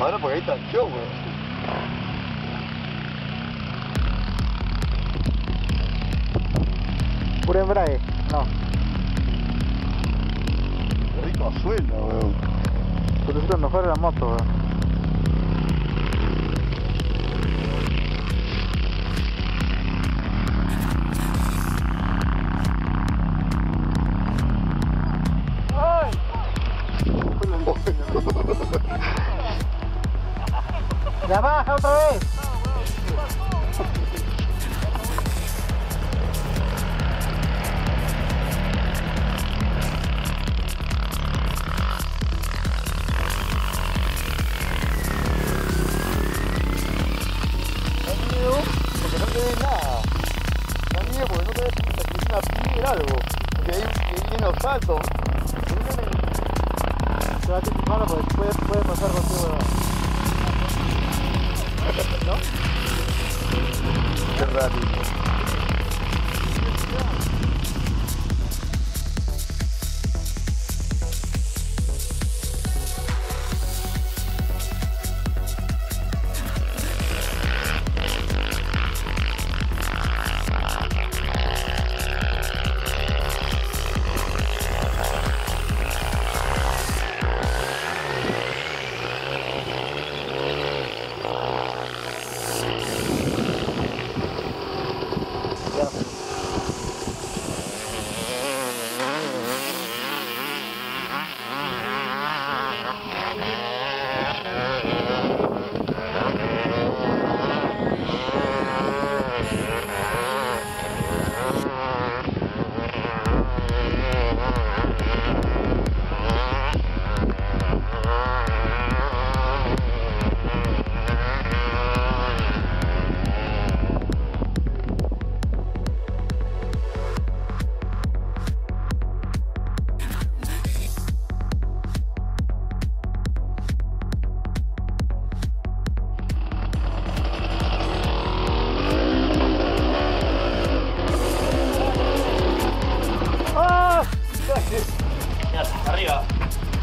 Ahora porque ahí está el show, weón. Puro embrague. No. Qué rico suena, weón. Pero esto mejor la moto, weón. ¡Ya baja otra vez! Qué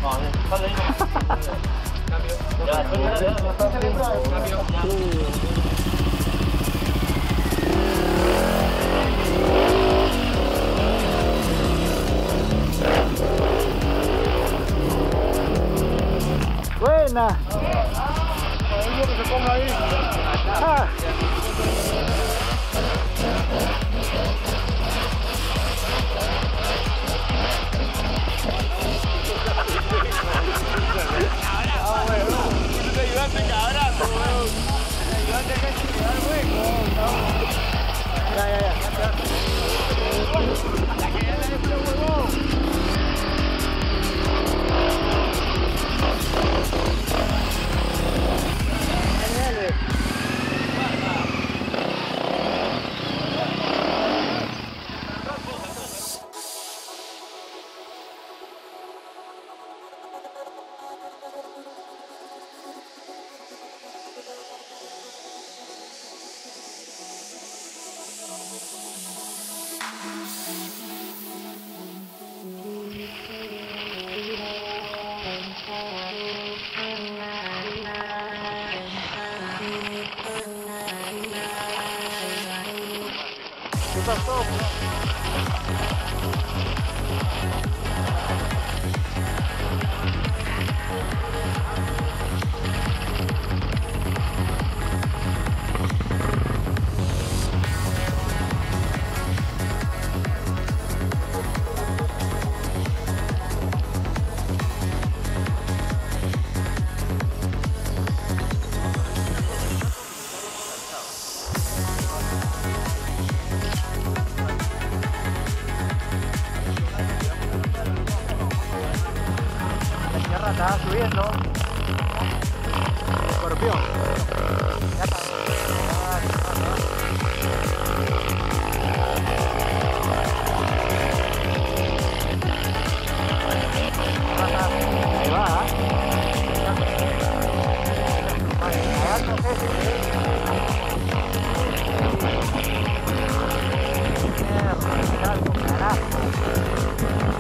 No, nomás. Cambio. Ya, Cambio. Buena. Ah. ¿Qué pasó? La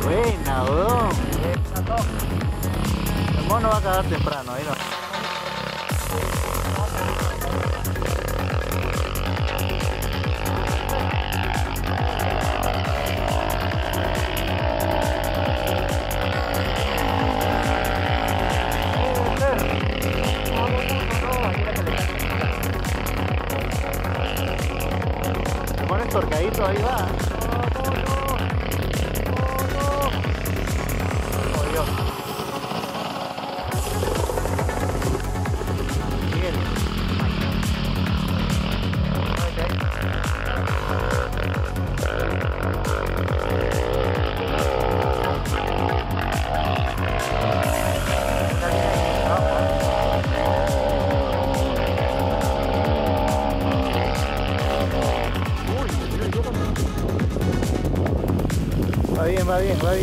Buena, weón. El mono va a cagar temprano, ahí no. 所以呢？Va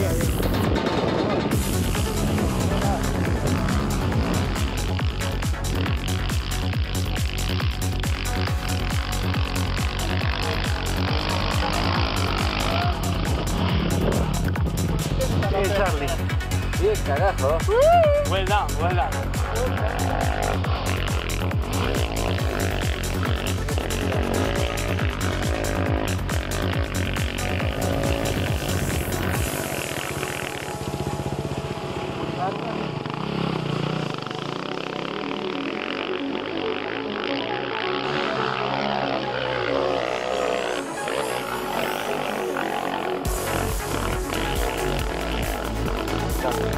bien, Charlie. Bien, carajo. Well done, well done. Oh.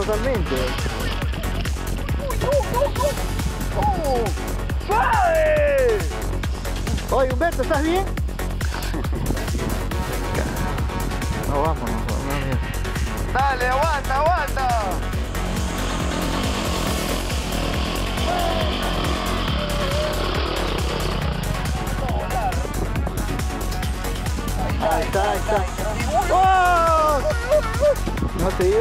Totalmente. Oye, Humberto, ¿estás bien? No, vámonos, vámonos. Dale, aguanta, aguanta. Ahí está, ahí está. ¡Oh! ¿No te digo?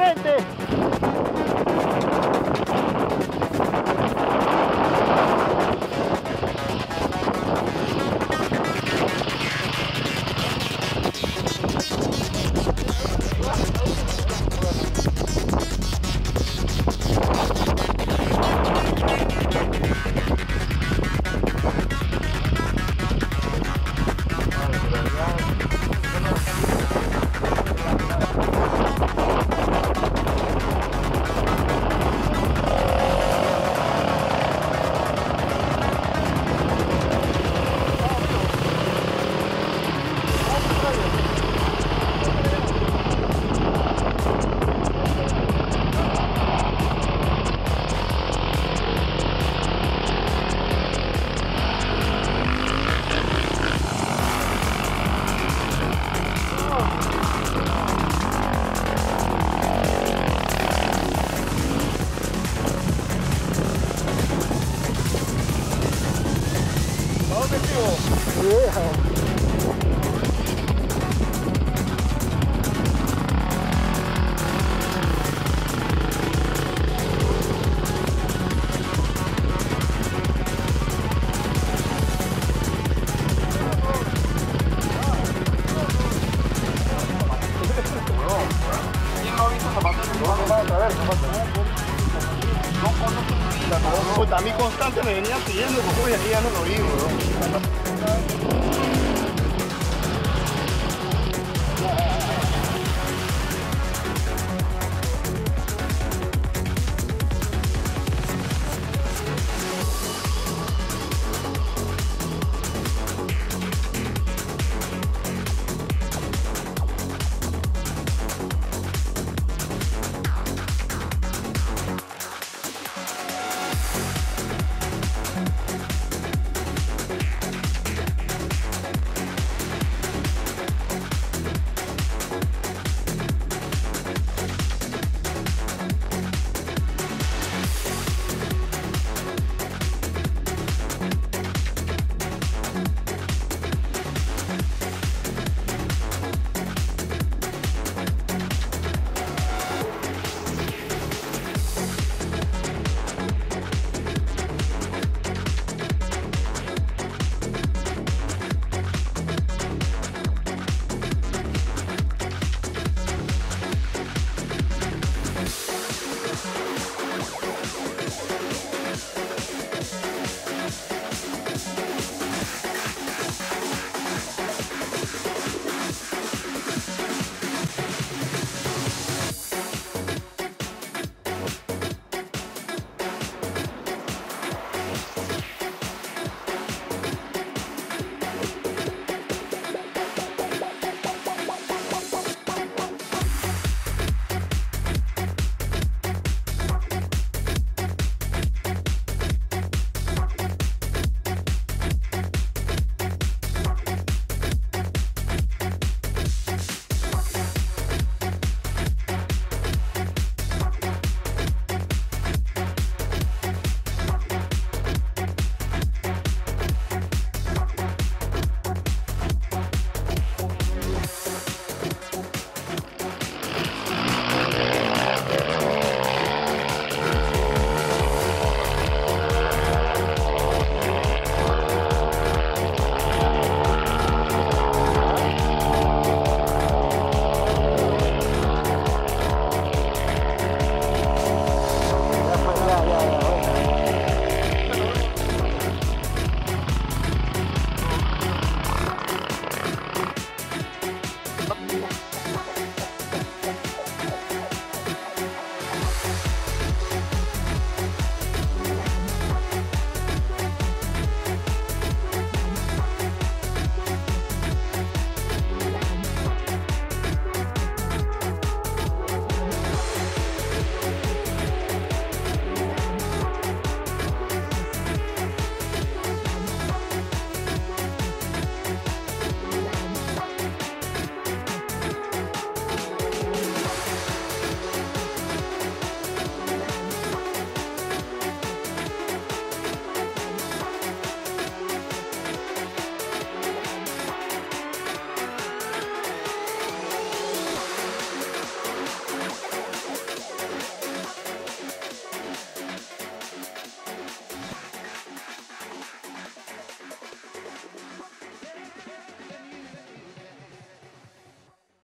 Frente. Vamos lá, galera. Vamos lá. Puta, a mí constante me venía siguiendo, cojo, y aquí ya no lo vi, weón.